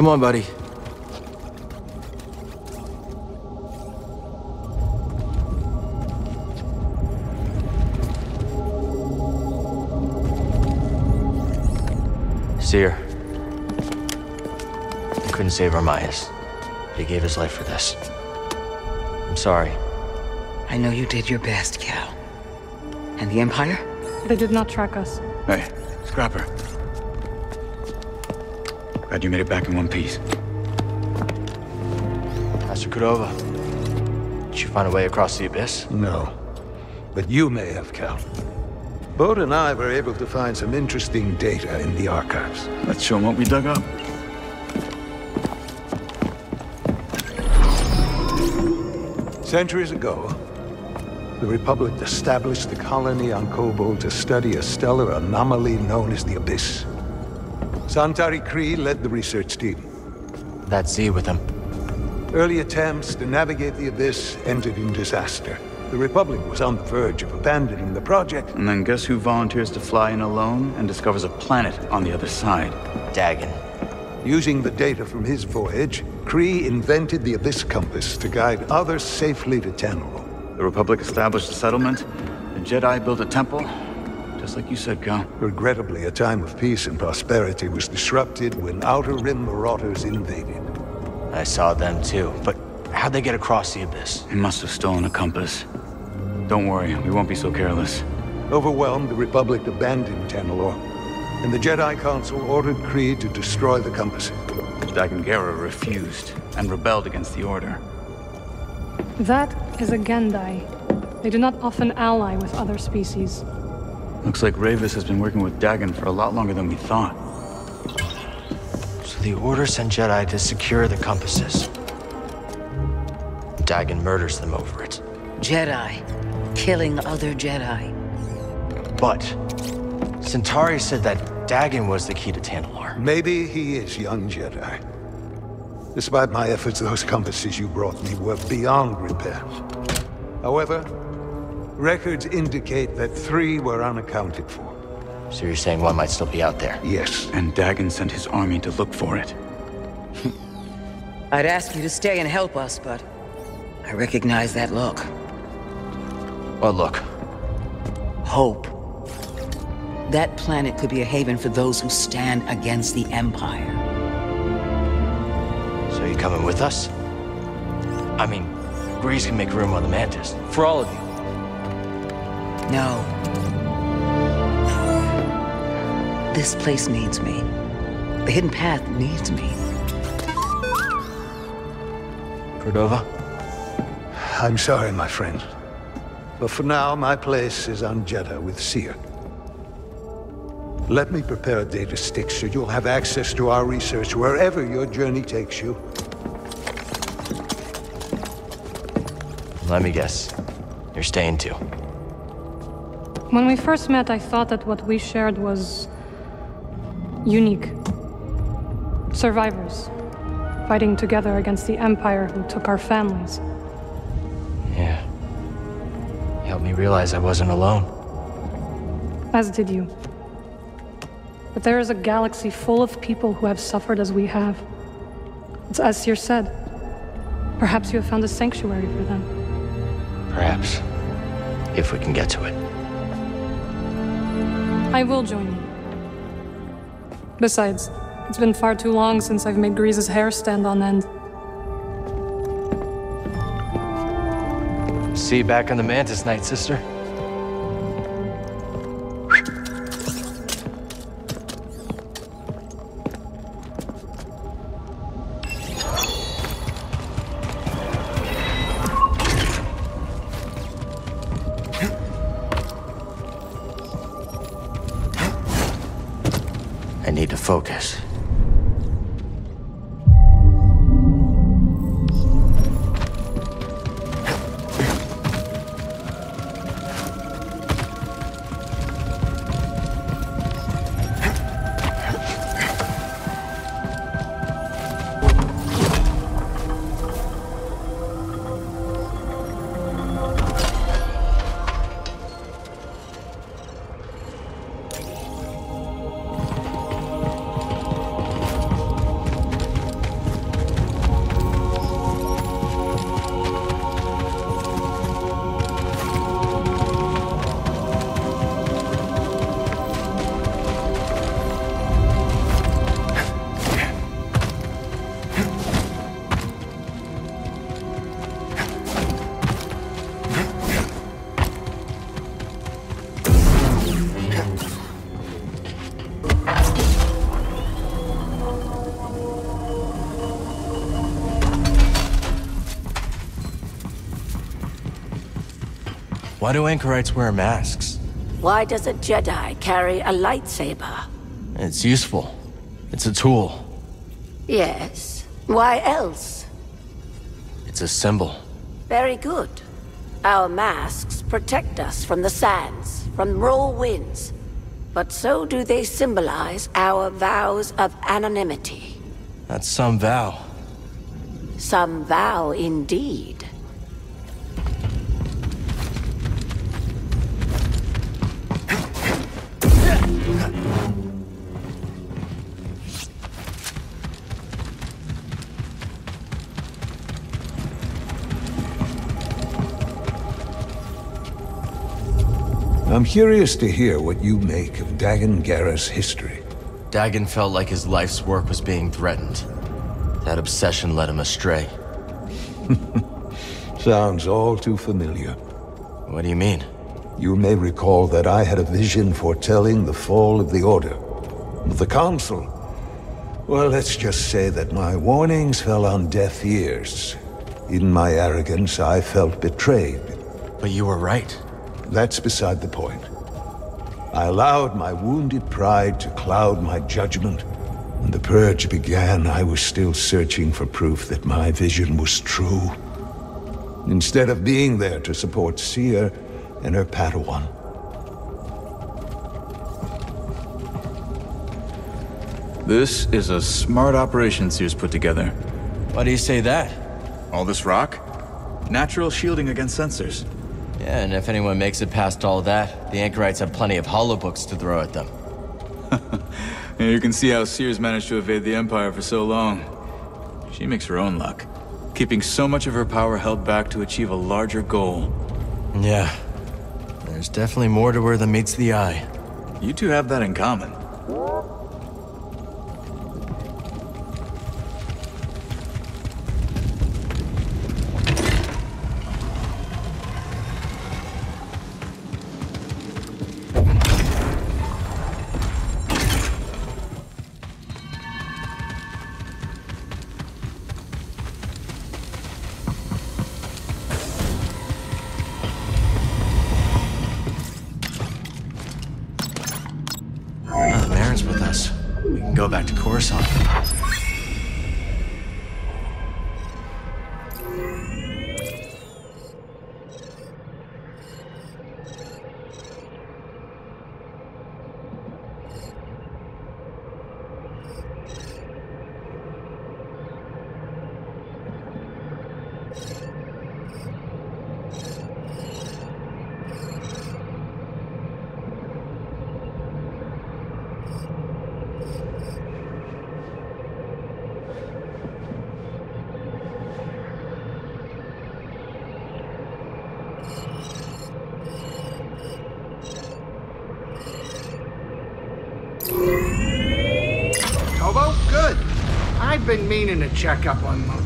Come on, buddy. Cere. Couldn't save our Armias. He gave his life for this. I'm sorry. I know you did your best, Cal. And the Empire? They did not track us. Hey, Scrapper. Glad you made it back in one piece. Master Cordova. Did you find a way across the Abyss? No. But you may have, Cal. Bode and I were able to find some interesting data in the archives. Let's show them what we dug up. Centuries ago, the Republic established the colony on Koboh to study a stellar anomaly known as the Abyss. Santari Khri led the research team. That Zee with him. Early attempts to navigate the Abyss ended in disaster. The Republic was on the verge of abandoning the project. And then guess who volunteers to fly in alone and discovers a planet on the other side? Dagan. Using the data from his voyage, Khri invented the Abyss Compass to guide others safely to Tanalorr. The Republic established a settlement, the Jedi built a temple, just like you said, Cal. Regrettably, a time of peace and prosperity was disrupted when Outer Rim marauders invaded. I saw them too, but how'd they get across the Abyss? He must have stolen a compass. Don't worry, we won't be so careless. Overwhelmed, the Republic abandoned Tanalorr, and the Jedi Council ordered Khri to destroy the compass. Dagan Gerra refused and rebelled against the Order. That is a Gendai. They do not often ally with other species. Looks like Rayvis has been working with Dagan for a lot longer than we thought. So the Order sent Jedi to secure the compasses. Dagan murders them over it. Jedi. Killing other Jedi. But Santari said that Dagan was the key to Tanalorr. Maybe he is young Jedi. Despite my efforts, those compasses you brought me were beyond repair. However, records indicate that three were unaccounted for. So you're saying one might still be out there? Yes. And Dagan sent his army to look for it. I'd ask you to stay and help us, but I recognize that look. Well, look. Hope. That planet could be a haven for those who stand against the Empire. So you coming with us? I mean, Greez can make room on the Mantis. For all of you. No. This place needs me. The Hidden Path needs me. Cordova? I'm sorry, my friend. But for now, my place is on Jedha with Cere. Let me prepare a data stick so you'll have access to our research wherever your journey takes you. Let me guess. You're staying too. When we first met, I thought that what we shared was unique. Survivors, fighting together against the Empire who took our families. Yeah. You helped me realize I wasn't alone. As did you. But there is a galaxy full of people who have suffered as we have. It's as Cere said. Perhaps you have found a sanctuary for them. Perhaps. If we can get to it. I will join you. Besides, it's been far too long since I've made Greez's hair stand on end. See you back on the Mantis night, sister. Why do anchorites wear masks? Why does a Jedi carry a lightsaber? It's useful. It's a tool. Yes. Why else? It's a symbol. Very good. Our masks protect us from the sands, from raw winds. But so do they symbolize our vows of anonymity. That's some vow. Some vow indeed. Curious to hear what you make of Dagan Gerra's history. Dagan felt like his life's work was being threatened. That obsession led him astray. Sounds all too familiar. What do you mean? You may recall that I had a vision foretelling the fall of the Order. The Council... Well, let's just say that my warnings fell on deaf ears. In my arrogance, I felt betrayed. But you were right. That's beside the point. I allowed my wounded pride to cloud my judgment. When the Purge began, I was still searching for proof that my vision was true. Instead of being there to support Cere and her Padawan. This is a smart operation Cere's put together. Why do you say that? All this rock? Natural shielding against sensors. Yeah, and if anyone makes it past all that, the Anchorites have plenty of holobooks to throw at them. Yeah, you can see how Cere's managed to evade the Empire for so long. She makes her own luck, keeping so much of her power held back to achieve a larger goal. Yeah. There's definitely more to her than meets the eye. You two have that in common. Check up on them.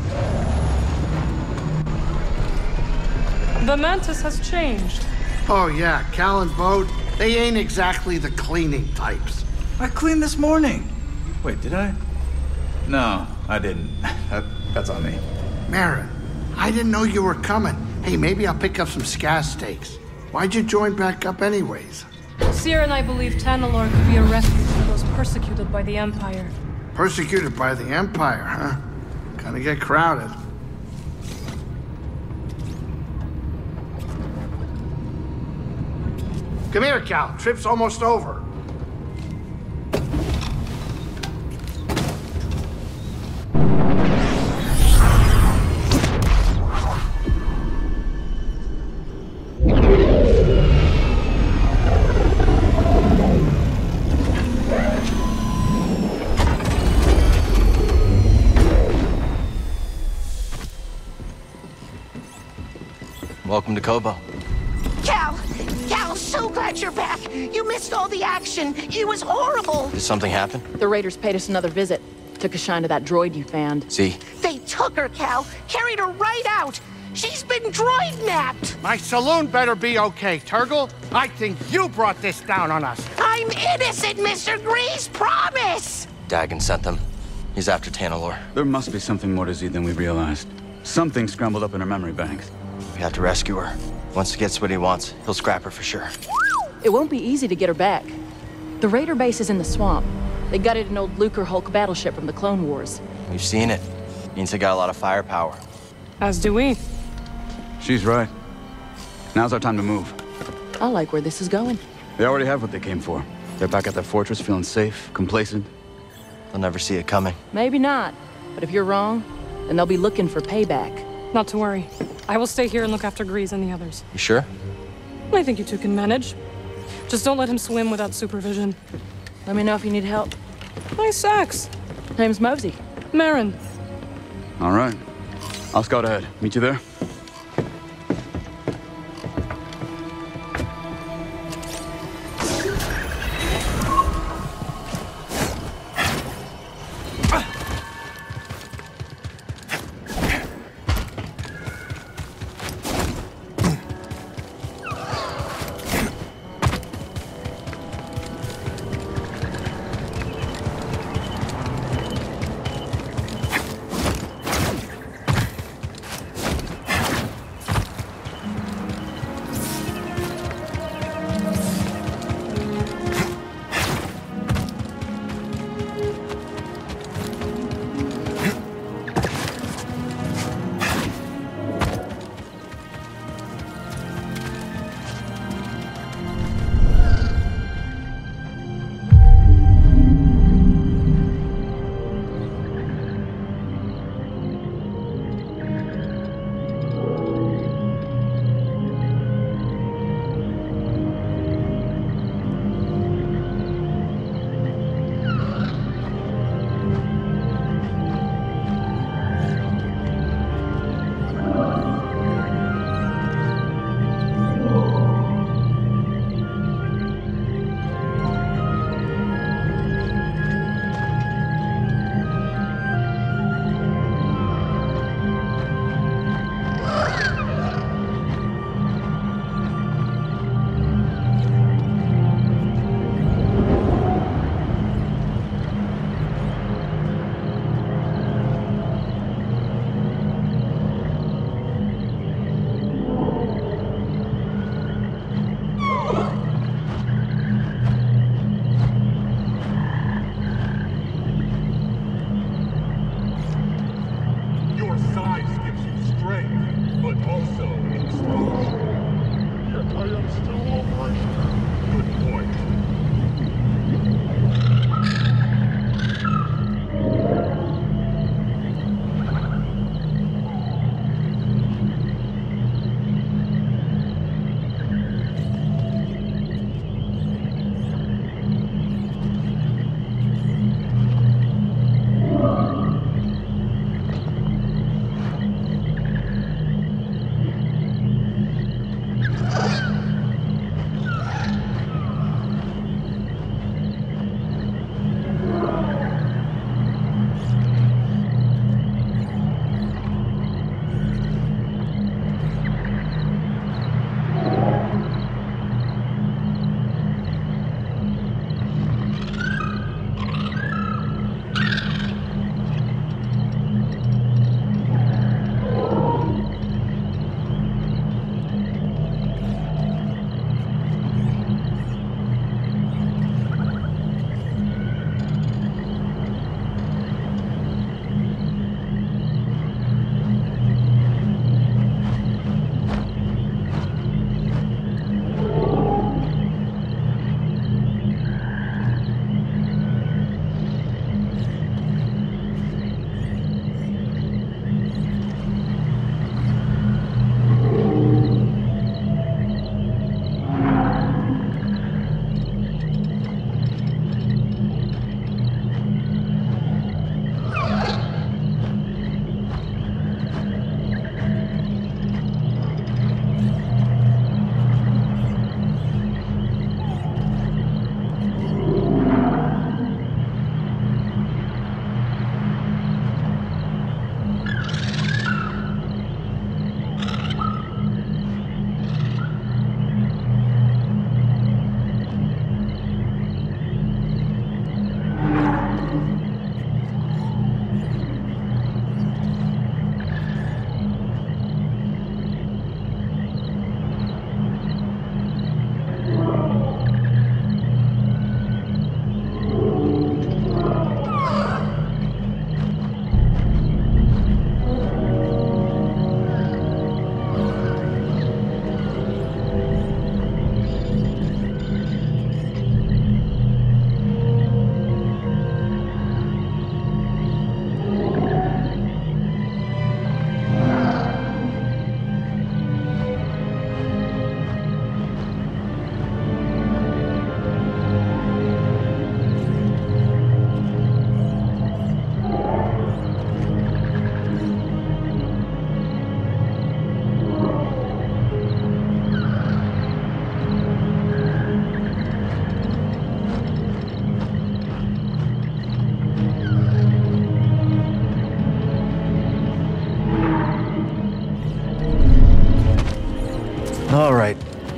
The Mantis has changed. Oh yeah, Cal and Bode, they ain't exactly the cleaning types. I cleaned this morning. Wait, did I? No, I didn't. That, that's on me. Merrin, I didn't know you were coming. Hey, maybe I'll pick up some scaz steaks. Why'd you join back up anyways? Cere and I believe Tanalorr could be a refuge for those persecuted by the Empire. Persecuted by the Empire, huh? Gonna get crowded. Come here, Cal. Trip's almost over. Koboh. Cal! Cal, so glad you're back! You missed all the action! It was horrible! Did something happen? The Raiders paid us another visit. Took a shine to that droid you fanned. See, They took her, Cal! Carried her right out! She's been droid napped! My saloon better be okay, Turgle. I think you brought this down on us. I'm innocent, Mr. Greez! Promise! Dagan sent them. He's after Tanalorr. There must be something more to Zee than we realized. Something scrambled up in her memory banks. We have to rescue her. Once he gets what he wants, he'll scrap her for sure. It won't be easy to get her back. The Raider base is in the swamp. They gutted an old Lucrehulk battleship from the Clone Wars. We've seen it. Means they got a lot of firepower. As do we. She's right. Now's our time to move. I like where this is going. They already have what they came for. They're back at their fortress feeling safe, complacent. They'll never see it coming. Maybe not. But if you're wrong, then they'll be looking for payback. Not to worry. I will stay here and look after Greez and the others. You sure? I think you two can manage. Just don't let him swim without supervision. Let me know if you need help. Nice sex. Name's Mosey. Merrin. All right. I'll scout ahead. Meet you there?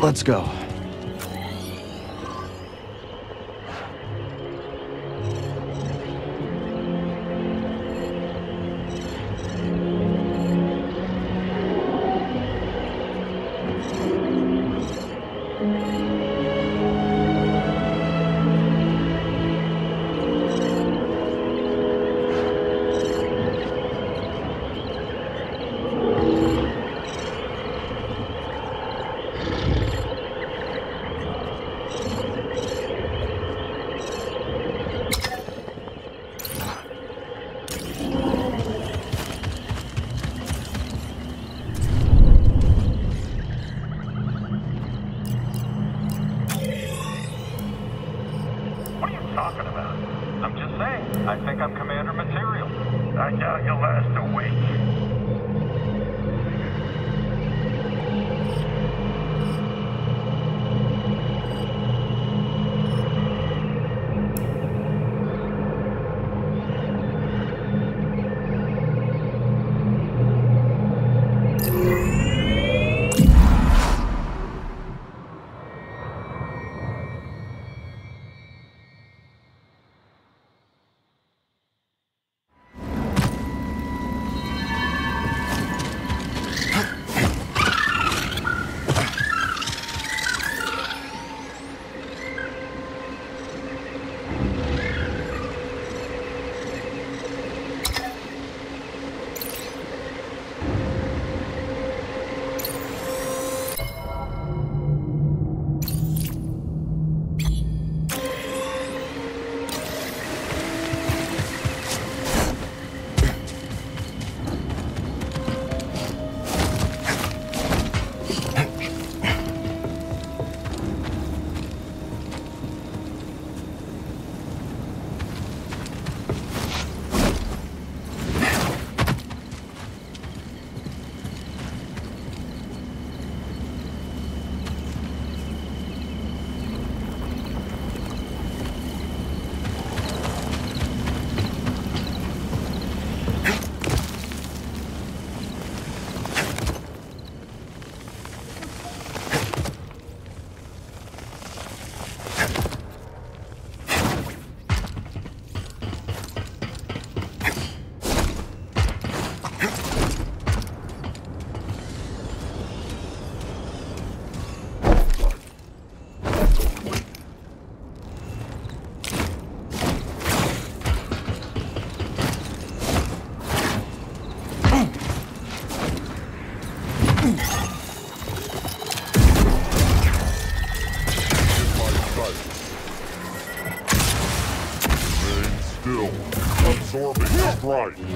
Let's go. Absorbing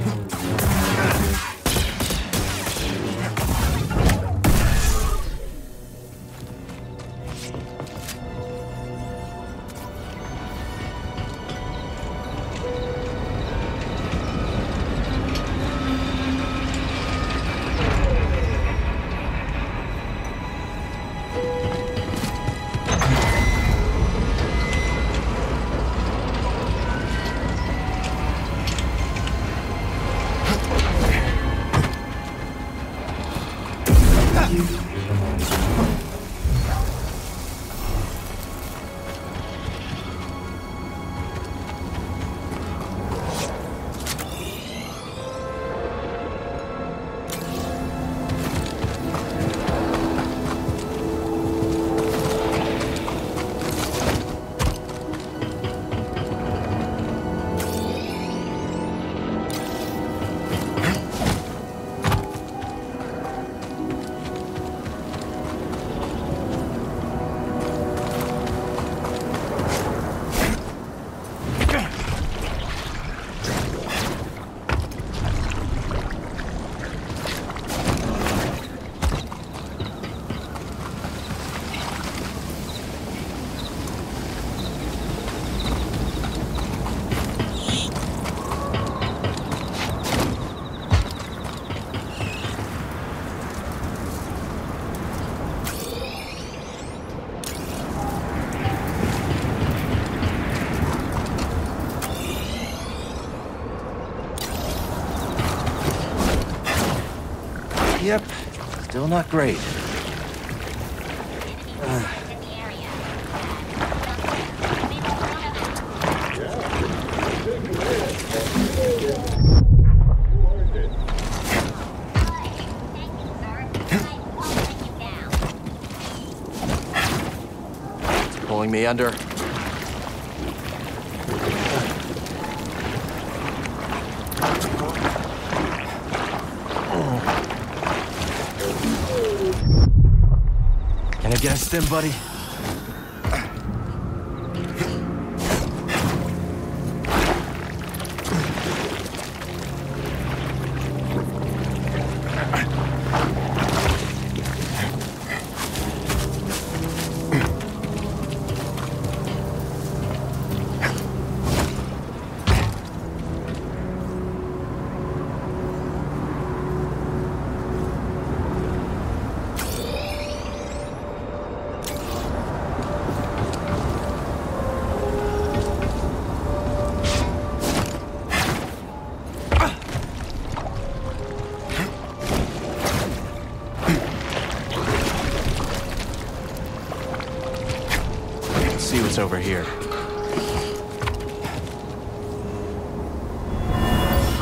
still not great. Pulling me under. Stim, buddy?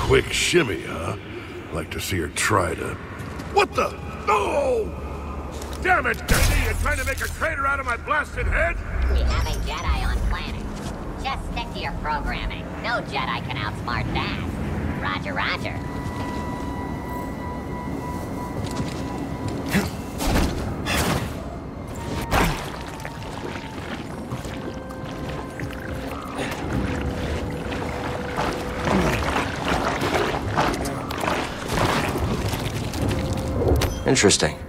Quick shimmy, huh? Like to see her try to... What the? No! Damn it, Danny! You're trying to make a crater out of my blasted head? We have a Jedi on planet. Just stick to your programming. No Jedi can outsmart that. Roger, roger. Interesting.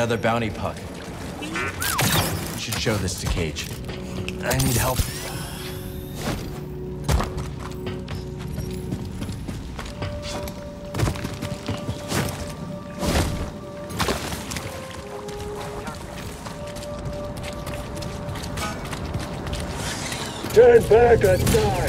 Another bounty puck. You should show this to Caij. I need help. Turn back I die!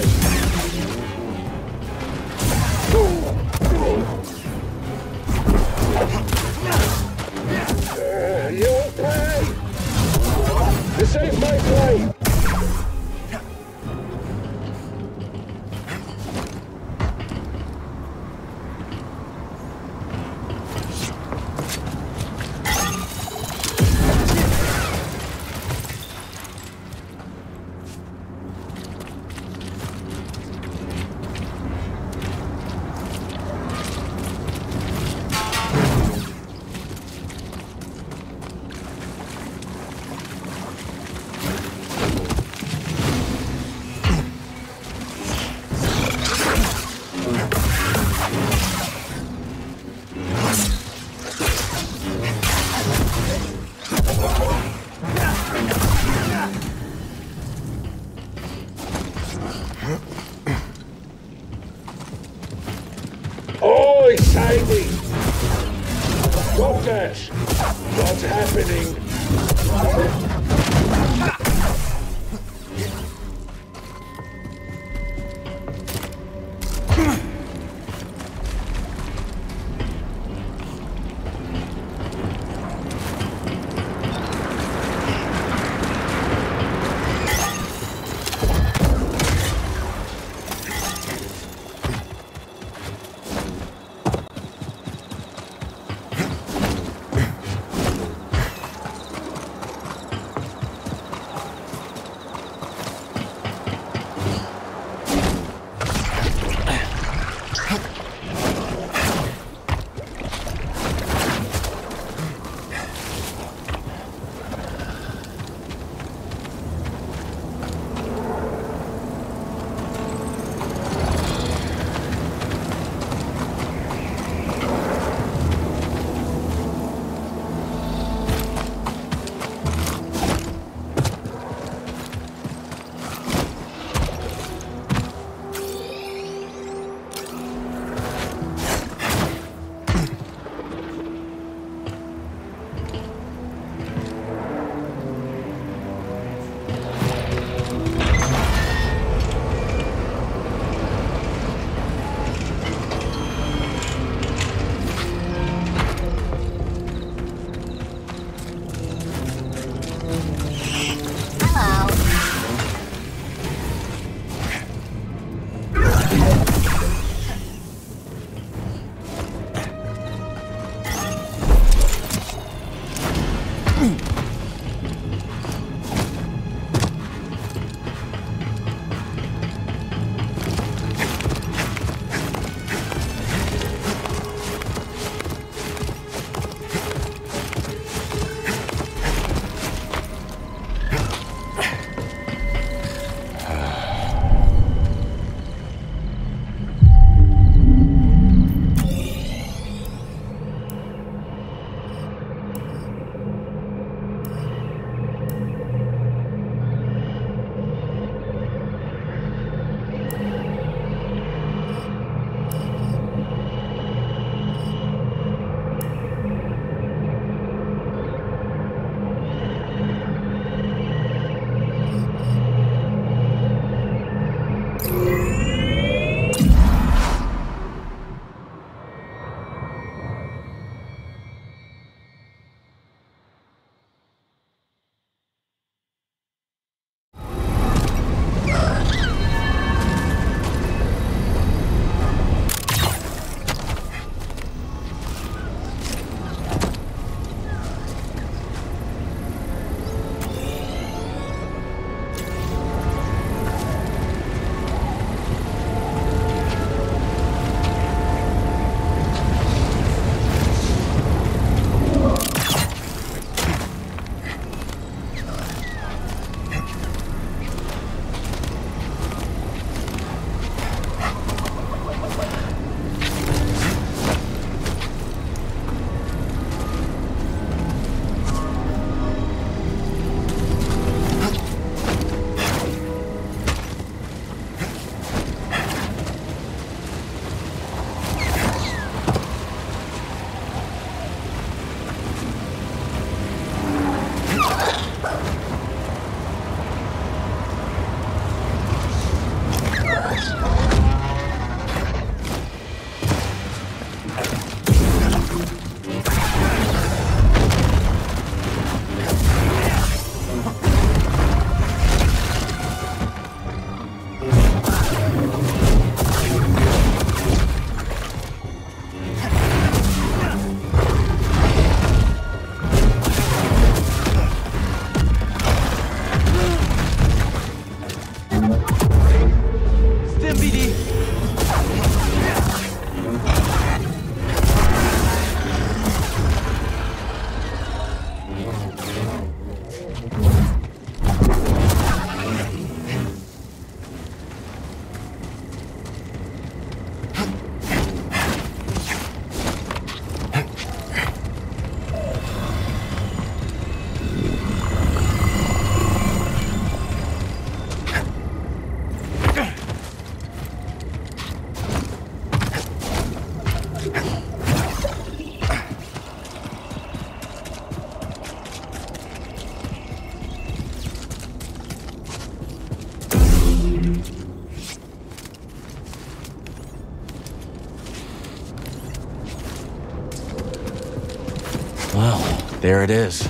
There it is.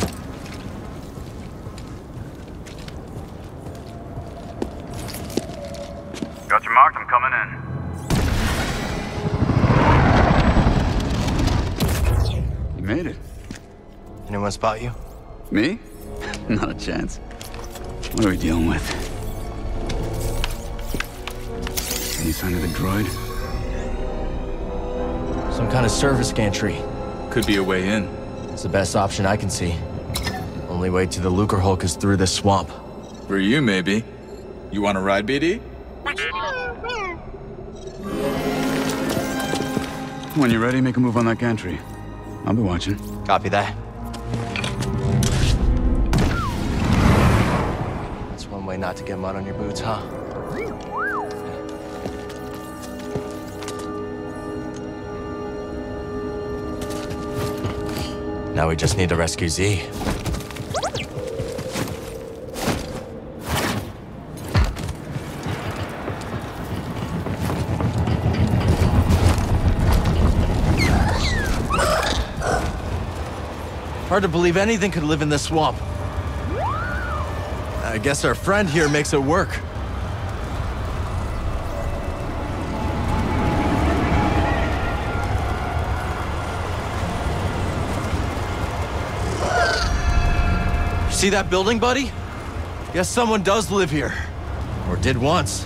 Got your mark, I'm coming in. You made it. Anyone spot you? Me? Not a chance. What are we dealing with? Any sign of the droid? Some kind of service gantry. Could be a way in. It's the best option I can see. Only way to the Lucre Hulk is through this swamp. For you, maybe. You want to ride, BD? When you're ready, make a move on that gantry. I'll be watching. Copy that. That's one way not to get mud on your boots, huh? Now we just need to rescue Zee. Hard to believe anything could live in this swamp. I guess our friend here makes it work. See that building, buddy? Guess someone does live here. Or did once.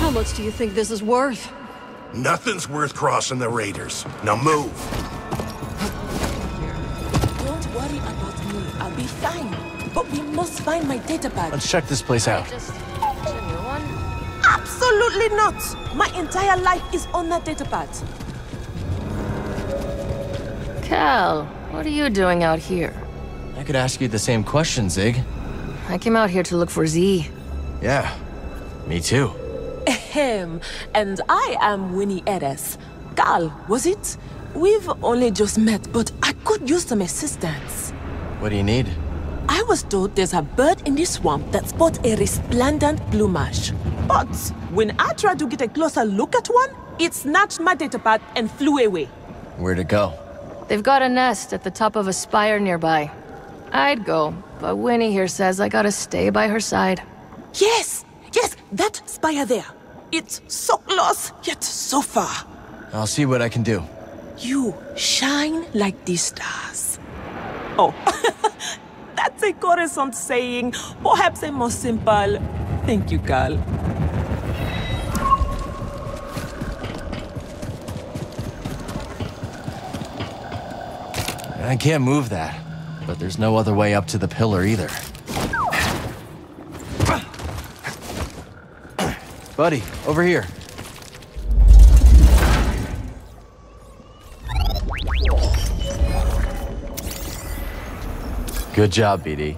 How much do you think this is worth? Nothing's worth crossing the Raiders. Now move. Don't worry about me. I'll be fine. But we must find my data pad. Let's check this place out. Absolutely not. My entire life is on that data pad. Cal, what are you doing out here? I could ask you the same question, Zig. I came out here to look for Zee. Yeah, me too. Ahem. And I am Winnie Eres. Cal, was it? We've only just met, but I could use some assistance. What do you need? I was told there's a bird in the swamp that spots a resplendent plumage. But when I tried to get a closer look at one, it snatched my datapad and flew away. Where'd it go? They've got a nest at the top of a spire nearby. I'd go, but Winnie here says I gotta stay by her side. Yes, yes, that spire there. It's so close, yet so far. I'll see what I can do. You shine like the stars. Oh, that's a Coruscant saying, perhaps a more simple. Thank you, Cal. I can't move that, but there's no other way up to the pillar either. Buddy, over here. Good job, BD.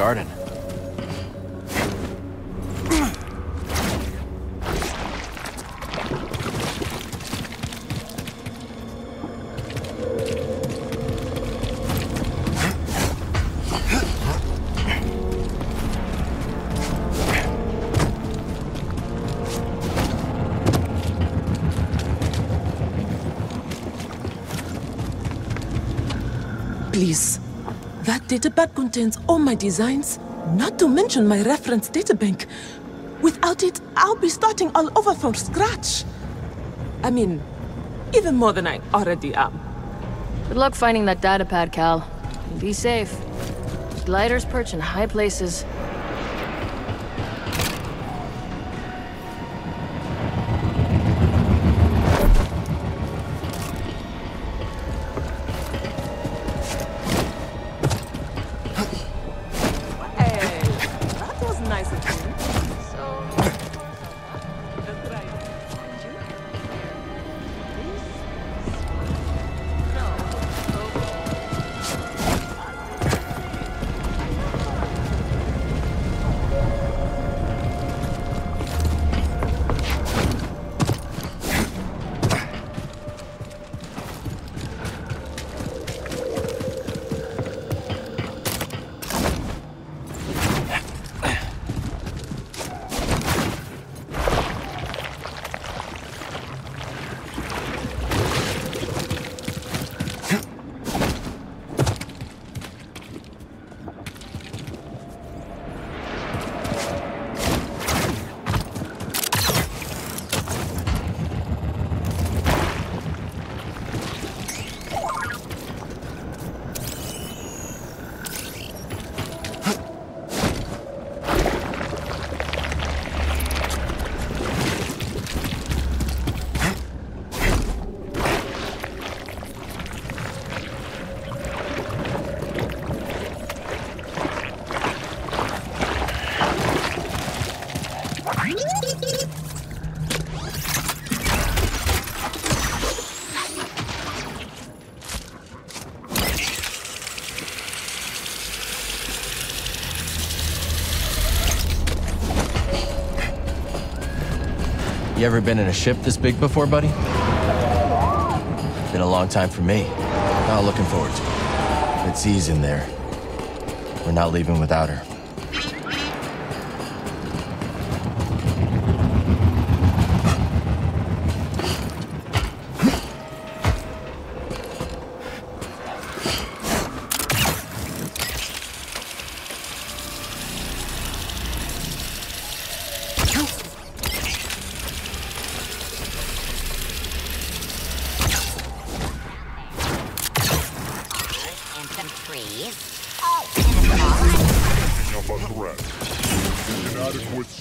garden. Please. Datapad contains all my designs, not to mention my reference databank. Without it, I'll be starting all over from scratch. I mean, even more than I already am. Good luck finding that datapad, Cal. Be safe. Gliders perch in high places. You ever been in a ship this big before, buddy? Been a long time for me. Not looking forward to it. It's Zee's in there. We're not leaving without her.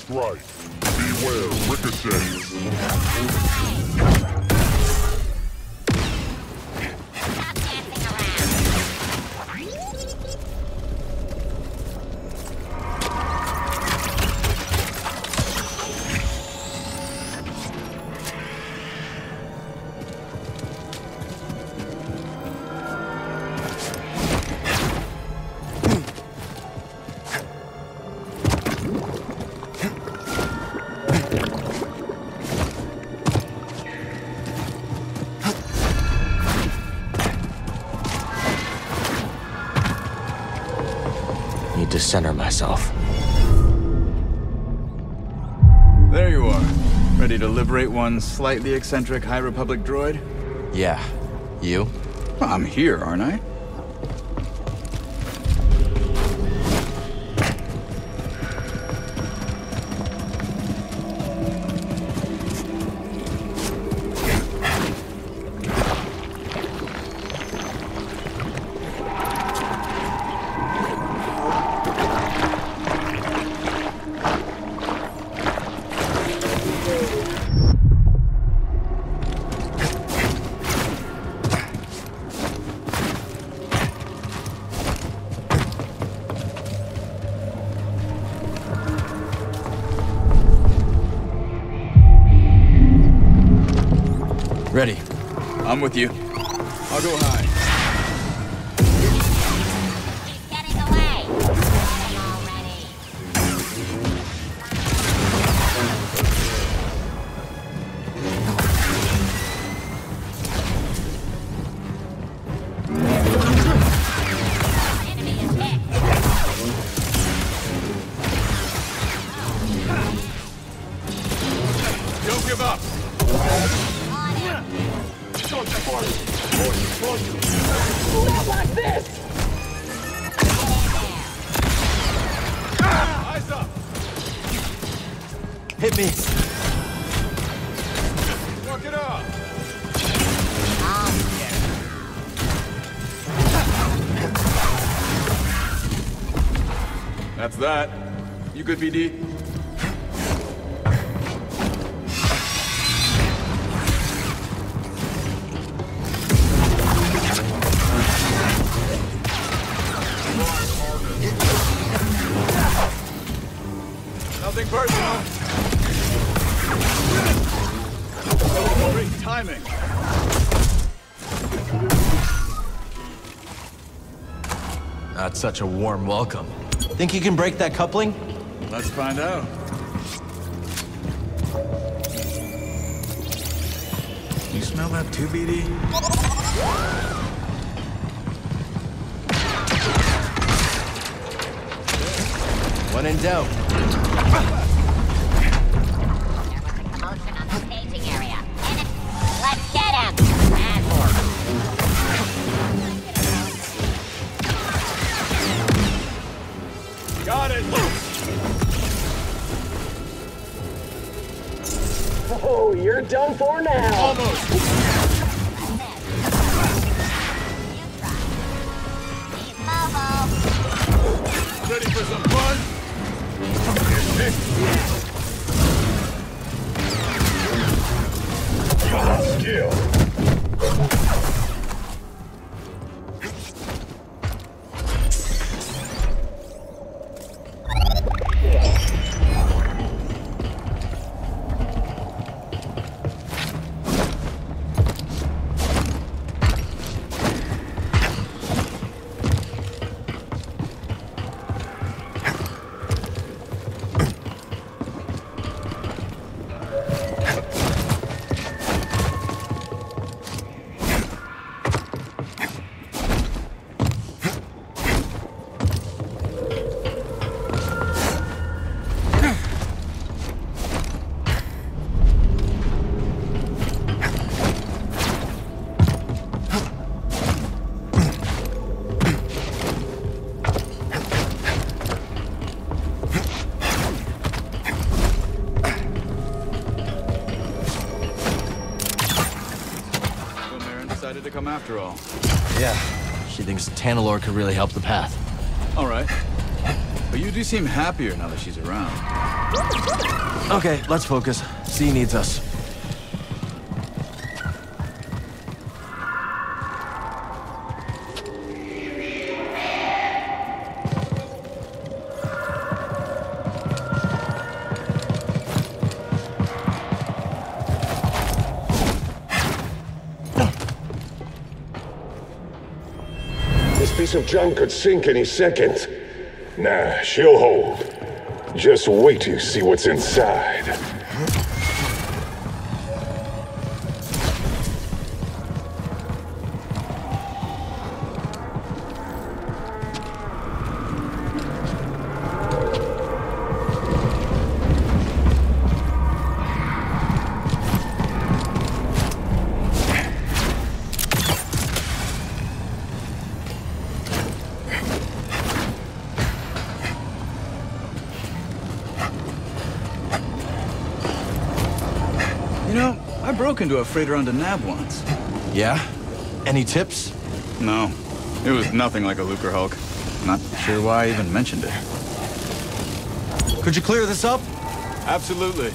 Strike. Beware ricochets. Center myself. There you are. Ready to liberate one slightly eccentric High Republic droid? Yeah. You? I'm here, aren't I? With you. That's that. You good, BD? Nothing personal. Great timing. Not such a warm welcome. Think you can break that coupling? Let's find out. You smell that too, BD? One in doubt. Done for now. After all. Yeah. She thinks Tanalorr could really help the path. All right. But you do seem happier now that she's around. Okay, let's focus. Zee needs us. Junk could sink any second. Nah, she'll hold. Just wait till you see what's inside. Broke into a freighter on Nab once. Yeah? Any tips? No. It was nothing like a Lucre Hulk. Not sure why I even mentioned it. Could you clear this up? Absolutely.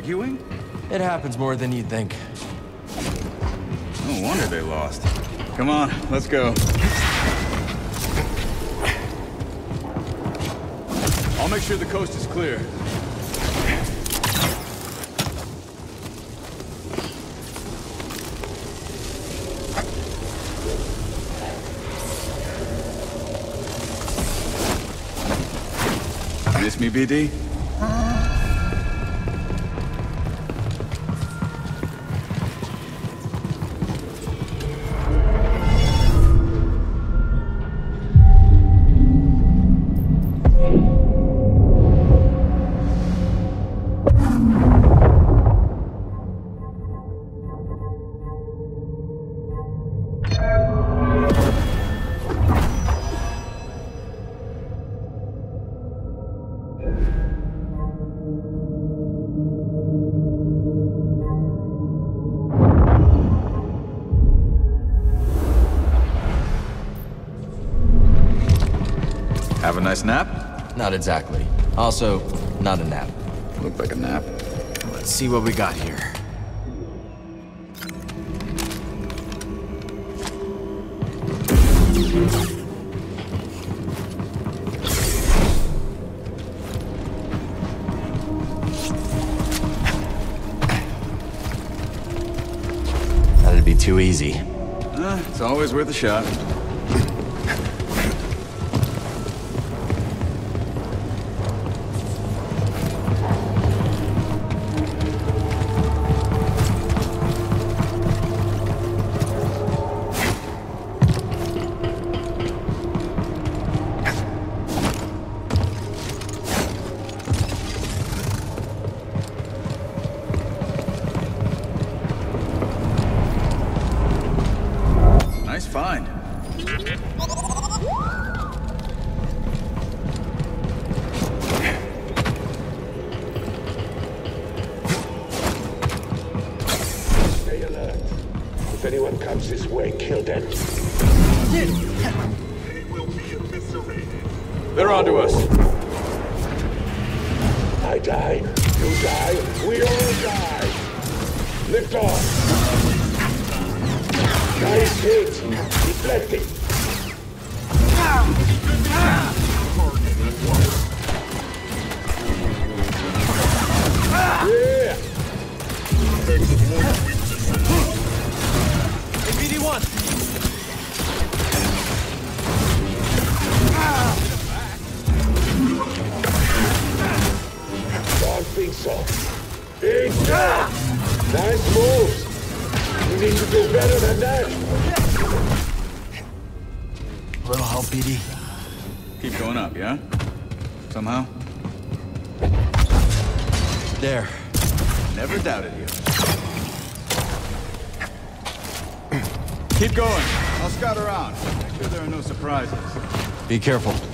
Arguing? It happens more than you'd think. No wonder they lost. Come on, let's go. I'll make sure the coast is clear. Miss me, BD? Also, not a nap. Looked like a nap. Let's see what we got here. That'd be too easy. Uh, it's always worth a shot. Surprises. Be careful.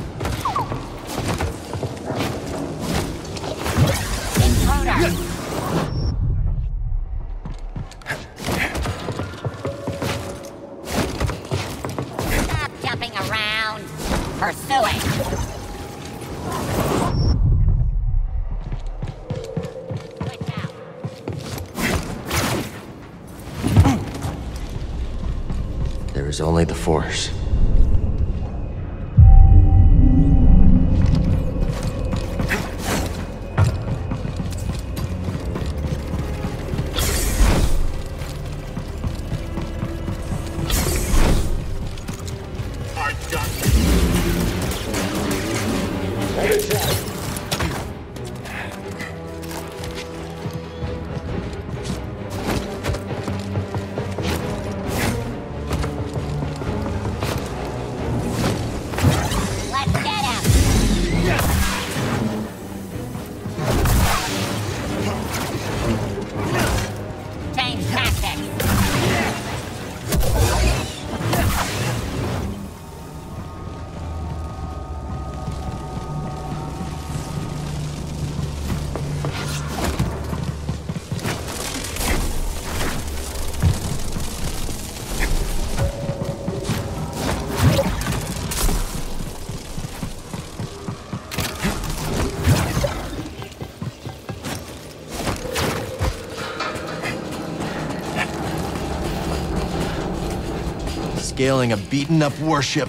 A beaten up warship,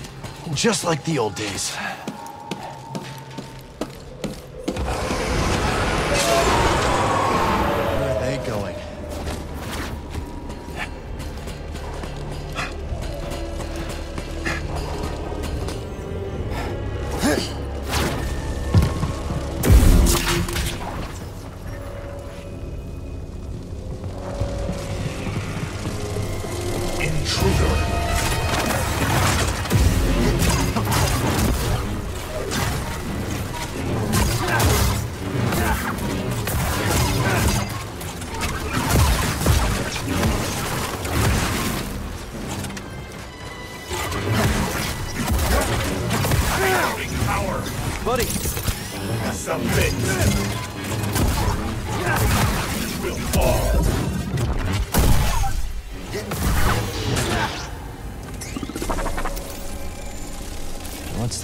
just like the old days.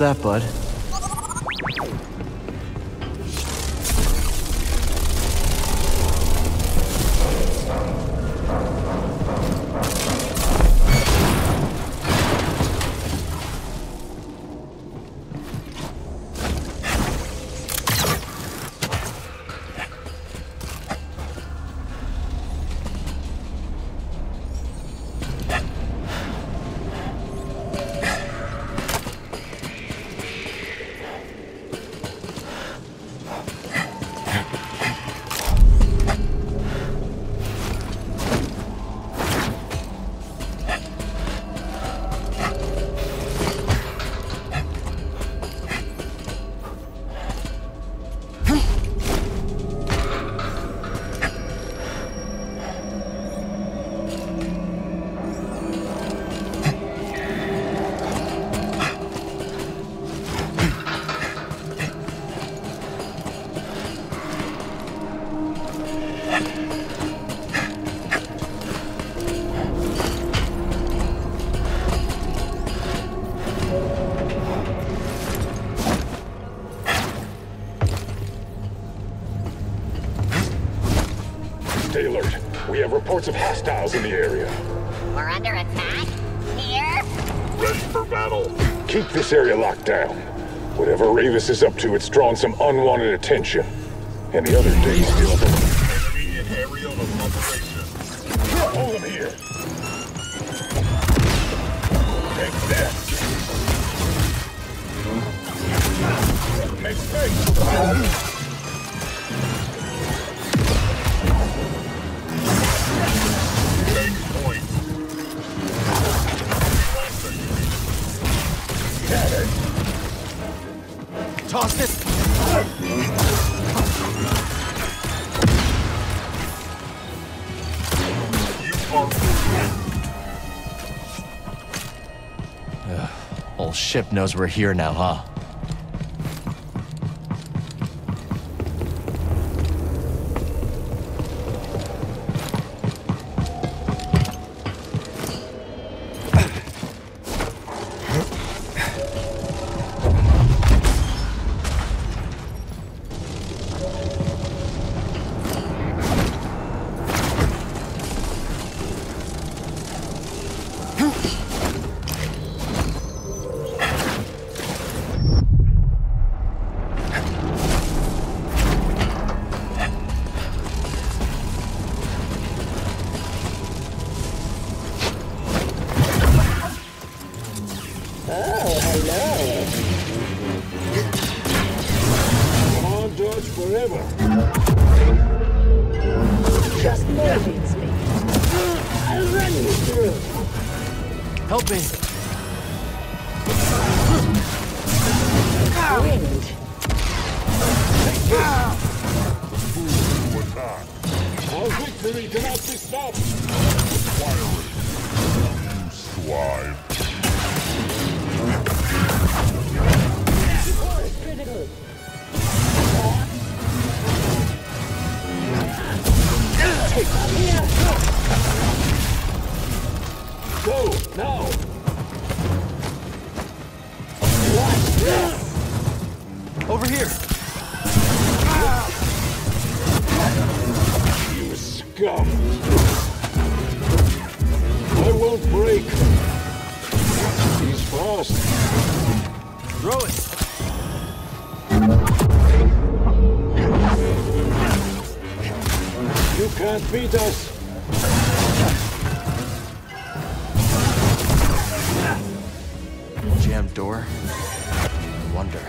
That, bud? Reports of hostiles in the area. We're under attack? Here? Ready for battle. Keep this area locked down. Whatever Rayvis is up to, it's drawn some unwanted attention. And the other day's still ship knows we're here now, huh? Door? I wonder.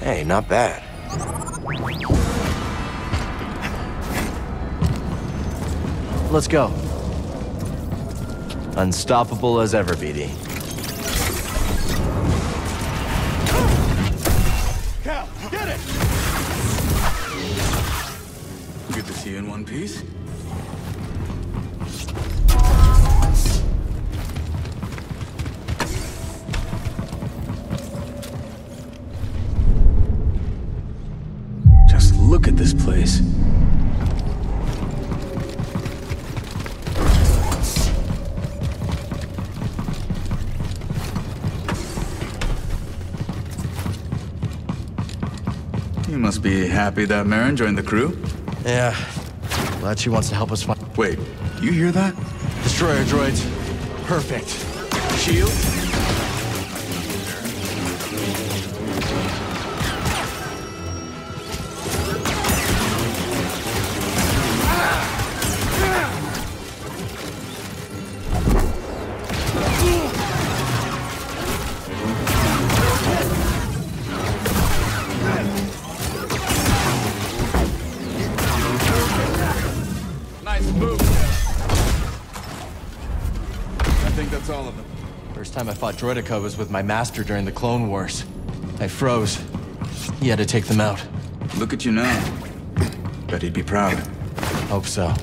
Hey, not bad. Let's go. Unstoppable as ever, BD. Piece. Just look at this place. You must be happy that Merrin joined the crew. Yeah. Glad she wants to help us find. Wait, do you hear that? Destroyer droids. Perfect. Shield? First time I fought Droideka was with my master during the Clone Wars. I froze. He had to take them out. Look at you now. Bet he'd be proud. Hope so.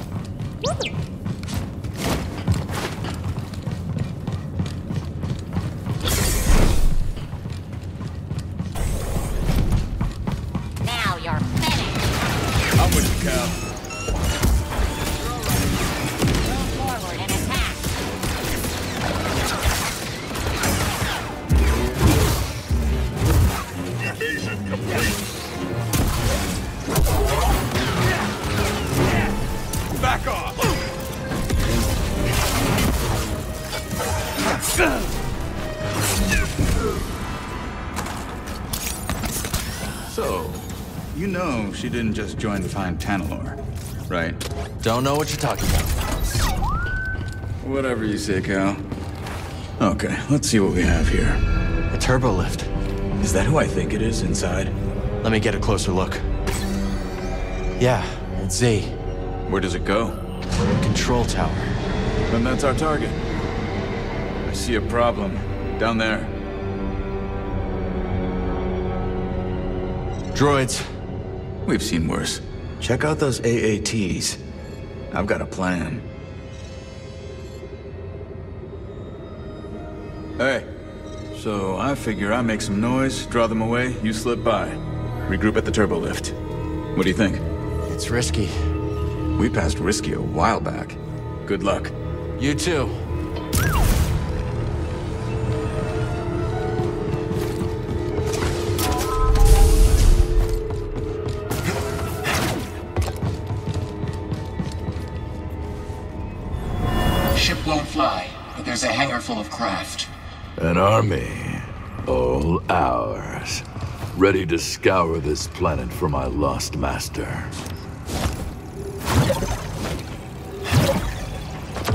Know she didn't just join to find Tanalorr, right? Don't know what you're talking about. Whatever you say, Cal. Okay, let's see what we have here. A turbo lift. Is that who I think it is inside? Let me get a closer look. Yeah, it's Zee. Where does it go? Control tower. Then that's our target. I see a problem. Down there. Droids. We've seen worse. Check out those AATs. I've got a plan. Hey. So I figure I make some noise, draw them away, you slip by. Regroup at the turbo lift. What do you think? It's risky. We passed risky a while back. Good luck. You too. Full of craft. An army, all ours, ready to scour this planet for my lost master.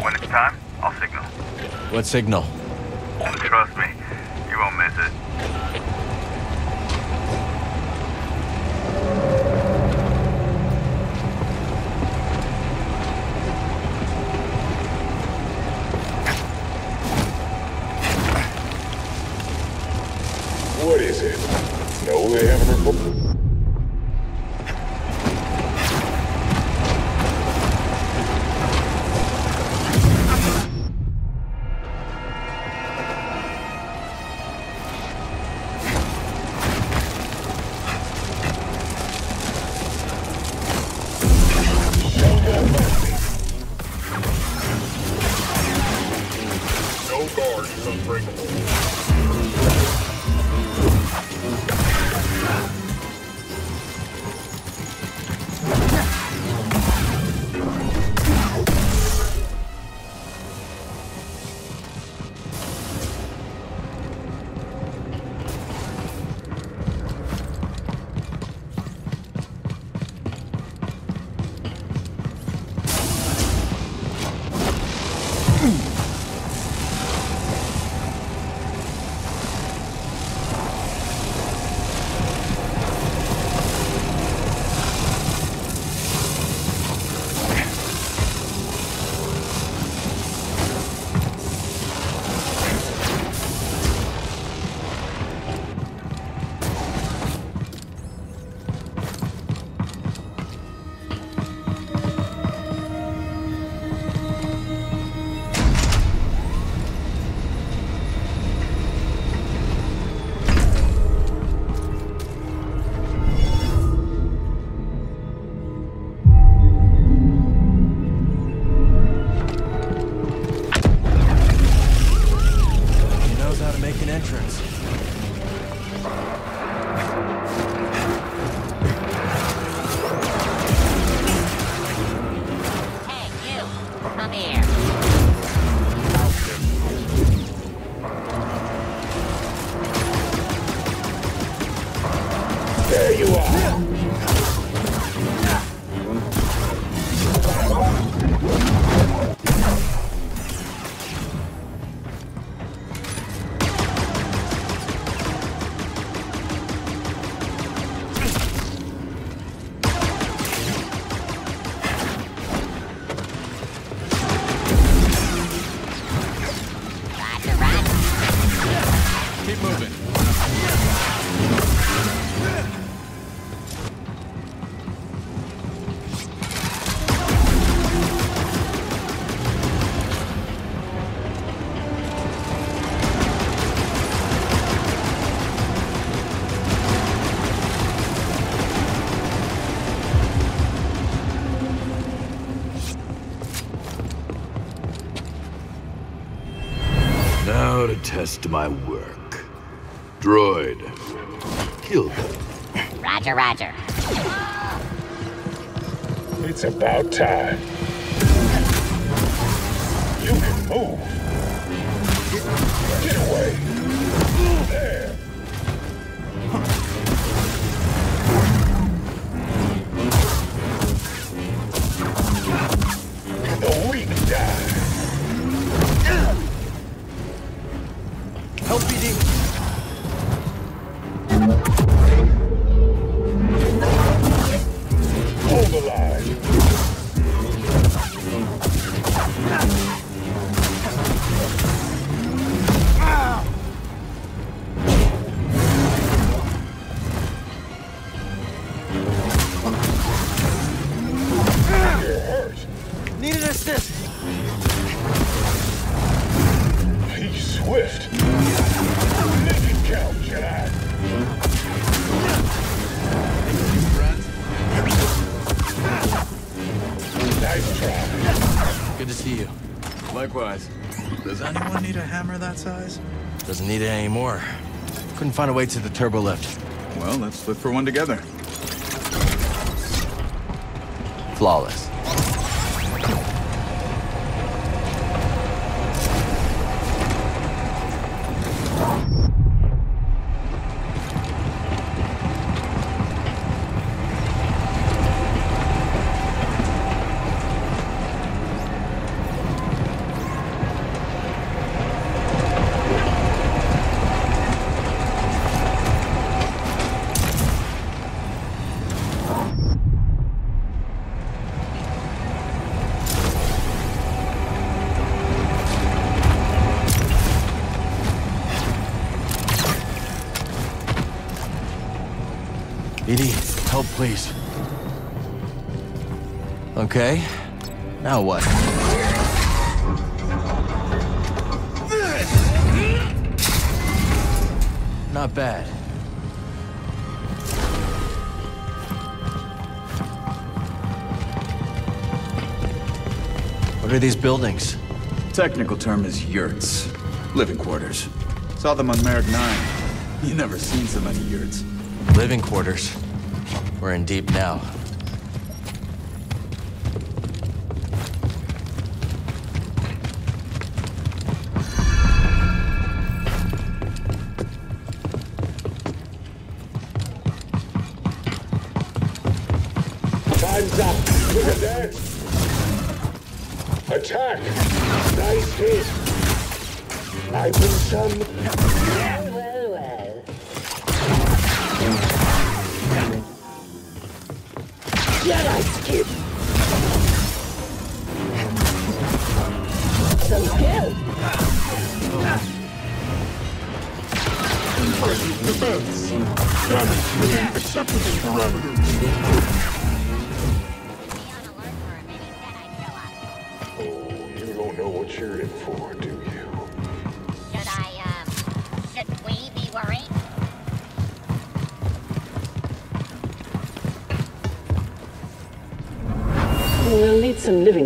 When it's time, I'll signal. What signal? Test my work. Droid. Kill them. Roger, roger. It's about time. You can move. Get away. There. Help size? Doesn't need it anymore. Couldn't find a way to the turbo lift. Well, let's look for one together. Flawless. Buildings? Technical term is yurts. Living quarters. Saw them on Merrick 9. You never seen so many yurts. Living quarters. We're in deep now.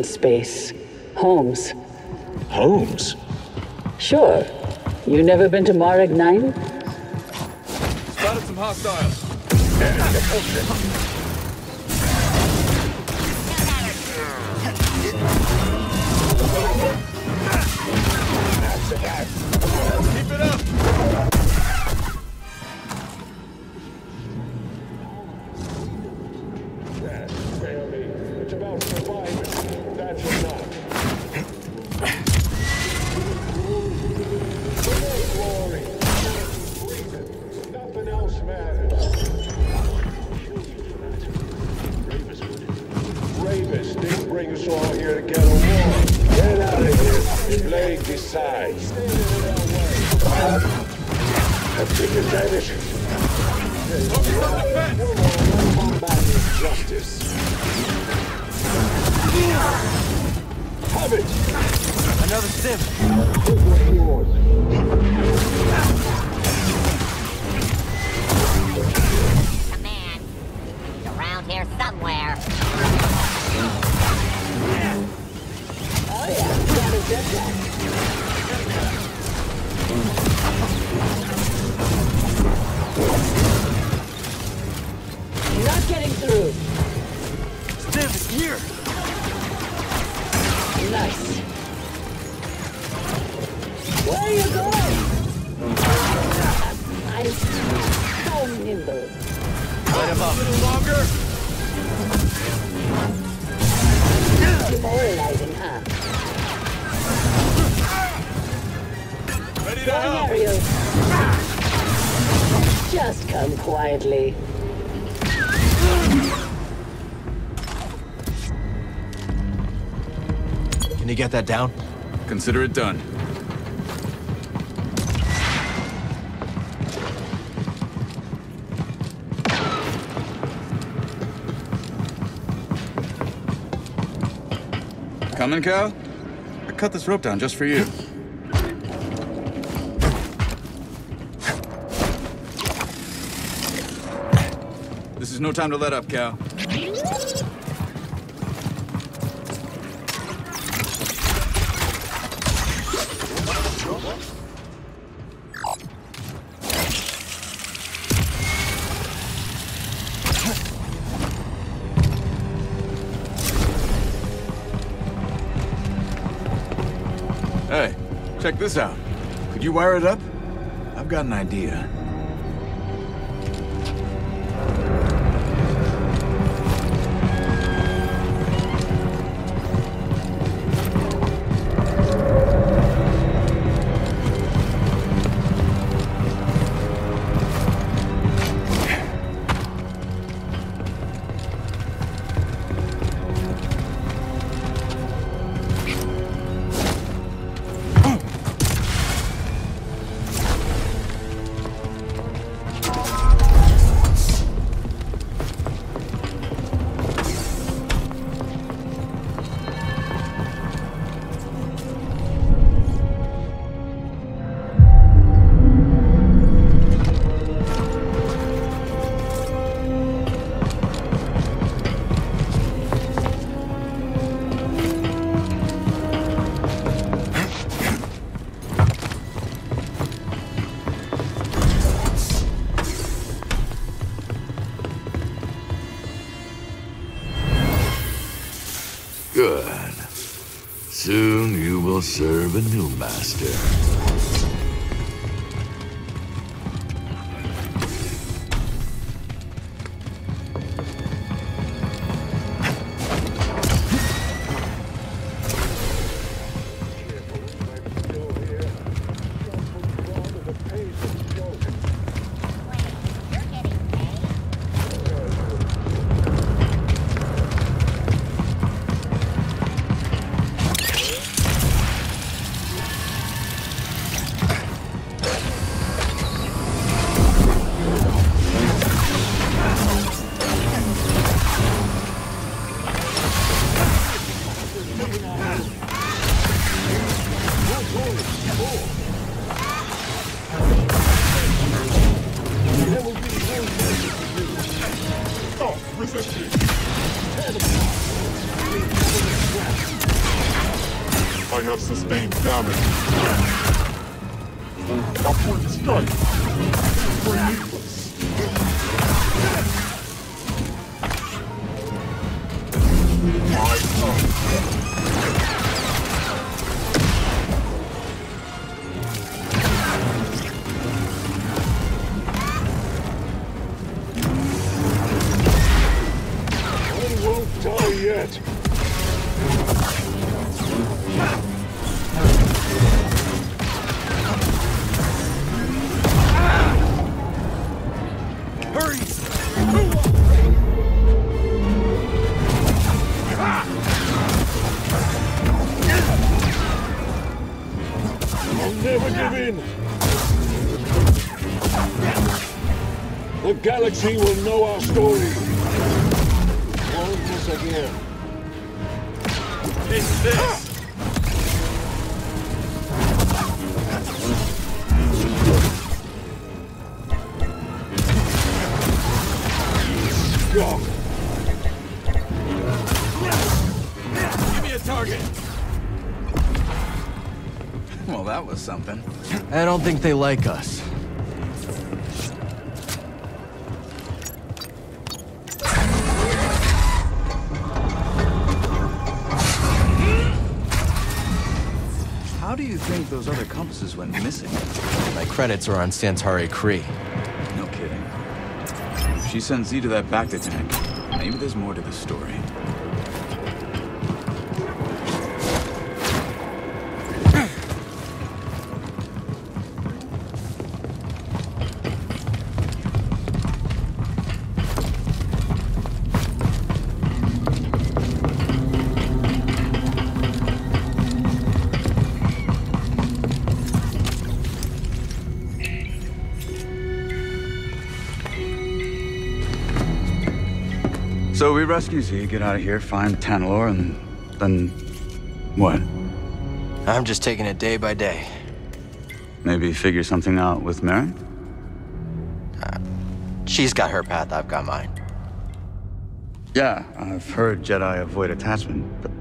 space. Homes. Homes? Sure. You never been to Marag 9? Spotted some hostiles. Can you get that down? Consider it done. Coming, Cal? I cut this rope down just for you. There's no time to let up, Cal. Hey, check this out. Could you wire it up? I've got an idea. serve a new master. Galaxy will know our story. Once again. It's this! Go. Give me a target! Well, that was something. I don't think they like us. Credits are on Santari Khri. No kidding. She sent Zee to that Bacta tank, maybe there's more to the story. So we rescue Zee, get out of here, find Tanalorr, and then what? I'm just taking it day by day. Maybe figure something out with Merrin? Uh, she's got her path, I've got mine. Yeah, I've heard Jedi avoid attachment, but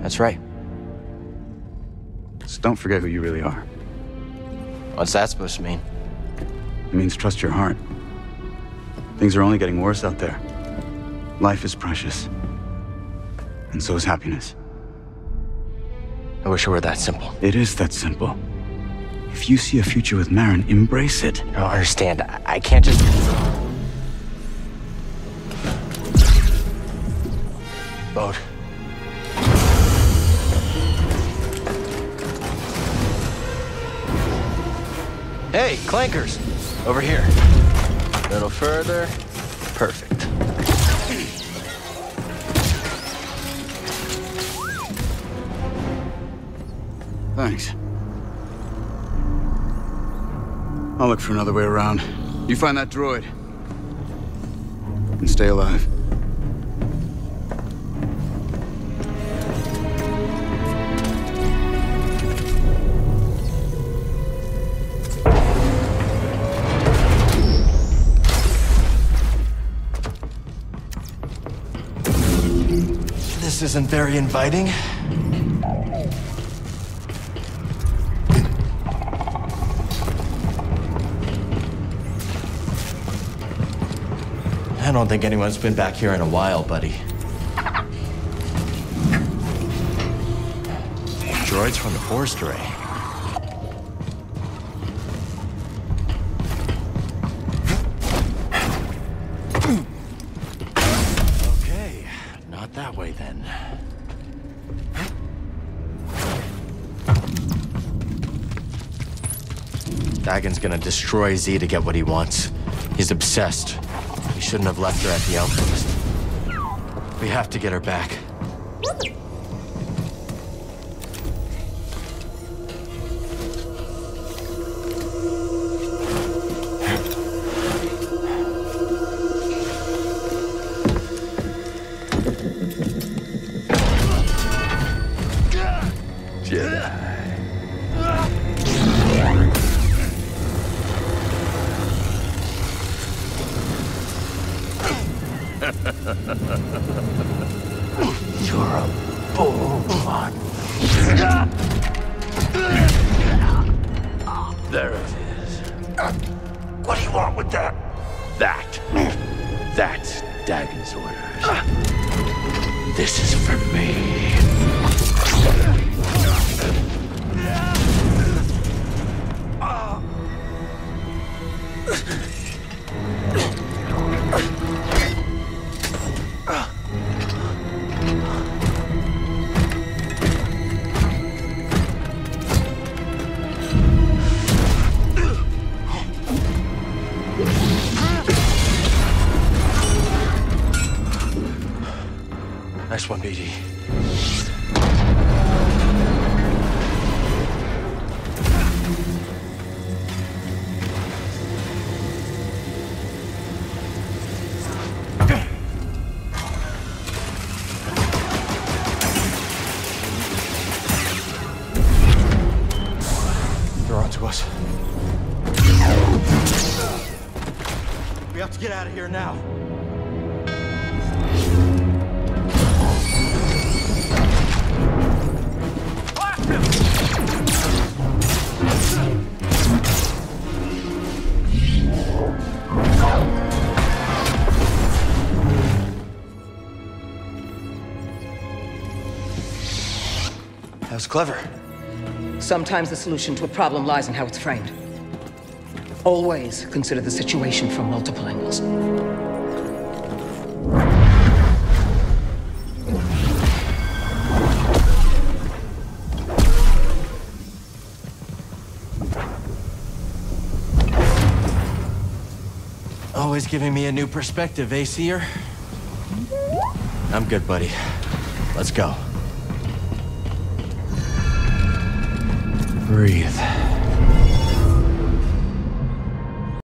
That's right. just don't forget who you really are. What's that supposed to mean? It means trust your heart. Things are only getting worse out there. Life is precious. And so is happiness. I wish it were that simple. It is that simple. If you see a future with Merrin, embrace it. I don't understand. I, I can't just. Boat. Hey, clankers! Over here. A little further. Perfect. Thanks. I'll look for another way around. You find that droid. And stay alive. This isn't very inviting. Don't think anyone's been back here in a while, buddy. Droids from the Forest Array. Okay, not that way then. Dagan's gonna destroy Zee to get what he wants. He's obsessed. Shouldn't have left her at the outpost. We have to get her back. Clever. Sometimes the solution to a problem lies in how it's framed. Always consider the situation from multiple angles. Always giving me a new perspective, eh, Cere? I'm good, buddy. Let's go. Breathe.